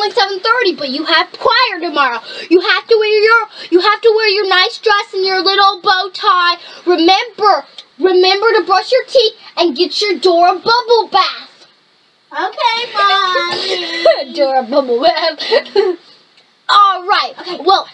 only 7:30, but you have choir tomorrow. You have to wear your you have to wear your nice dress and your little bow tie. Remember, remember to brush your teeth and get your Dora bubble bath. Okay, Mommy. Dora bubble bath. All right. Okay. Well,